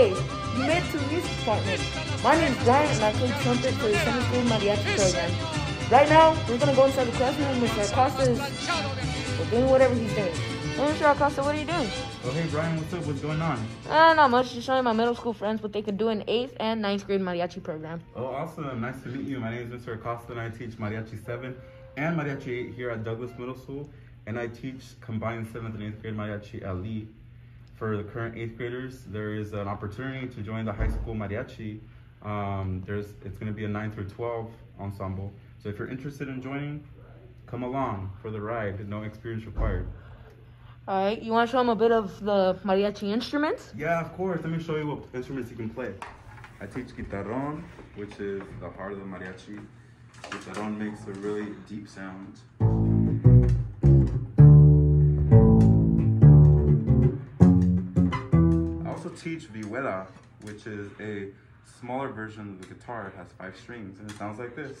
My name is Brian, and I play trumpet for the seventh grade mariachi program. Right now, we're gonna go inside the classroom. Mr. Acosta is well, doing whatever he's doing. Hey, Mr. Acosta, what are you doing? Oh, hey, Brian, what's up? What's going on? Uh, not much. Just showing my middle school friends what they could do in eighth and ninth grade mariachi program. Oh, awesome. Nice to meet you. My name is Mr. Acosta, and I teach Mariachi 7 and Mariachi 8 here at Douglas Middle School. And I teach combined 7th and 8th grade Mariachi at Lee. For the current 8th graders, there is an opportunity to join the high school mariachi. Um, there's It's going to be a 9 through 12 ensemble. So if you're interested in joining, come along for the ride. No experience required. All right, you want to show them a bit of the mariachi instruments? Yeah, of course. Let me show you what instruments you can play. I teach guitarron, which is the heart of the mariachi. Guitarron makes a really deep sound. Also teach vihuela, which is a smaller version of the guitar. It has five strings and it sounds like this.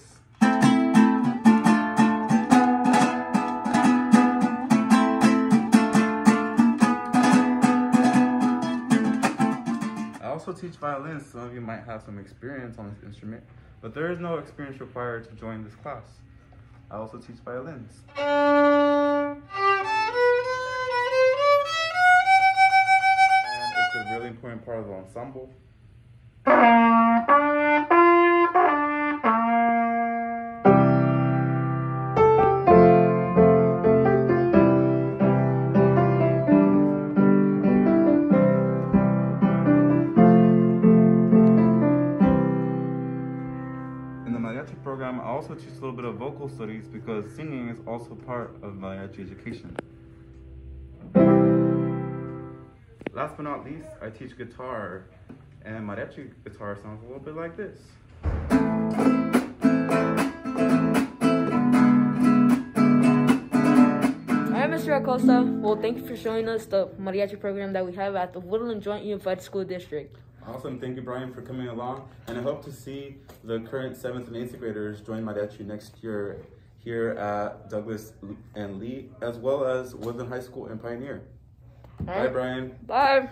I also teach violin. Some of you might have some experience on this instrument, but there is no experience required to join this class. I also teach violins. Ensemble. In the mariachi program, I also teach a little bit of vocal studies because singing is also part of mariachi education. Last but not least, I teach guitar, and my mariachi guitar sounds a little bit like this. All right, Mr. Acosta. Well, thank you for showing us the mariachi program that we have at the Woodland Joint Unified School District. Awesome. Thank you, Brian, for coming along. And I hope to see the current 7th and 8th graders join Mariachi next year here at Douglas and Lee, as well as Woodland High School and Pioneer. Bye. Brian. Bye.